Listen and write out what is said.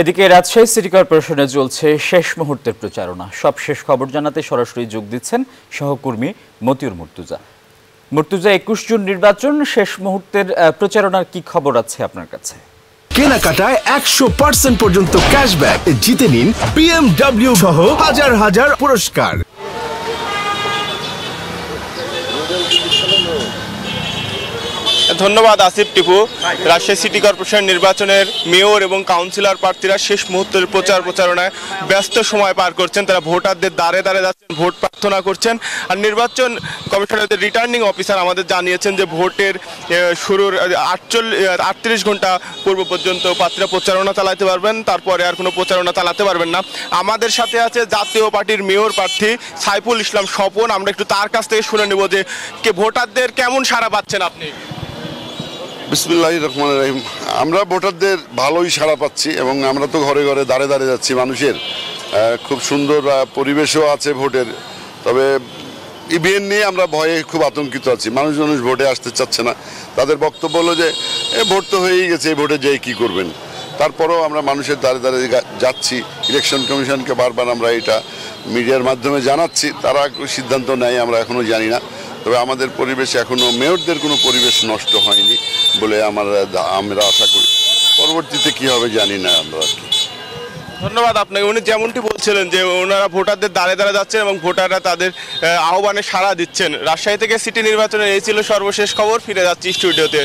এদিকে রাজশাহী সিটি কর্পোরেশনে চলছে শেষ মুহূর্তের প্রচারণা। সব শেষ খবর জানাতে সরাসরি যোগ দিচ্ছেন সহকর্মী মতিউর মুর্তুজা। মুর্তুজা, একুশ জুন নির্বাচন, শেষ মুহূর্তের প্রচারণার কি খবর আছে আপনার কাছে? কেনাকাটায় একশো পার্সেন্ট পর্যন্ত ক্যাশব্যাক। জিতে নিন বিএমডাব্লিউ সহ হাজার হাজার পুরস্কার। ধন্যবাদ আসিফ টিপু। রাজশাহী সিটি কর্পোরেশন নির্বাচনের মেয়র এবং কাউন্সিলর প্রার্থীরা শেষ মুহূর্তের প্রচার প্রচারণায় ব্যস্ত সময় পার করছেন। তারা ভোটারদের দ্বারে দ্বারে যাচ্ছেন, ভোট প্রার্থনা করছেন। আর নির্বাচন কমিশনারদের রিটার্নিং অফিসার আমাদের জানিয়েছেন যে ভোটের শুরুর আটচল্লিশ আটত্রিশ ঘণ্টা পূর্ব পর্যন্ত প্রার্থীরা প্রচারণা চালাতে পারবেন। তারপরে আর কোনো প্রচারণা চালাতে পারবেন না। আমাদের সাথে আছে জাতীয় পার্টির মেয়র প্রার্থী সাইফুল ইসলাম স্বপন। আমরা একটু তার কাছ থেকে শুনে নেব যে কে, ভোটারদের কেমন সাড়া পাচ্ছেন আপনি? বিসমিল্লাহ রহমান রহিম। আমরা ভোটারদের ভালোই সাড়া পাচ্ছি এবং আমরা তো ঘরে ঘরে দাঁড়ে দাঁড়িয়ে যাচ্ছি মানুষের। খুব সুন্দর পরিবেশও আছে ভোটের। তবে ইভিএন নিয়ে আমরা ভয়ে খুব আতঙ্কিত আছি। মানুষ মানুষ ভোটে আসতে চাচ্ছে না। তাদের বক্তব্য হলো যে, এ, ভোট তো হয়েই গেছে, এই ভোটে যেয়ে কী করবেন? তারপরেও আমরা মানুষের দ্বারে গা- যাচ্ছি। ইলেকশন কমিশনকে বারবার আমরা এটা মিডিয়ার মাধ্যমে জানাচ্ছি। তারা সিদ্ধান্ত নেয়, আমরা এখনও জানি না। তবে আমাদের পরিবেশ এখনও মেয়রদের কোনো পরিবেশ নষ্ট হয়নি। বলে আমার, আমরা আশা করি। পরবর্তীতে কি হবে জানি না আমরা। আর কি ধন্যবাদ আপনাকে। উনি যেমনটি বলছিলেন যে ওনারা ভোটারদের দাঁড়ে দাঁড়ে যাচ্ছেন এবং ভোটাররা তাদের আহ্বানে সাড়া দিচ্ছেন। রাজশাহী থেকে সিটি নির্বাচনের এই ছিল সর্বশেষ খবর। ফিরে যাচ্ছি স্টুডিওতে।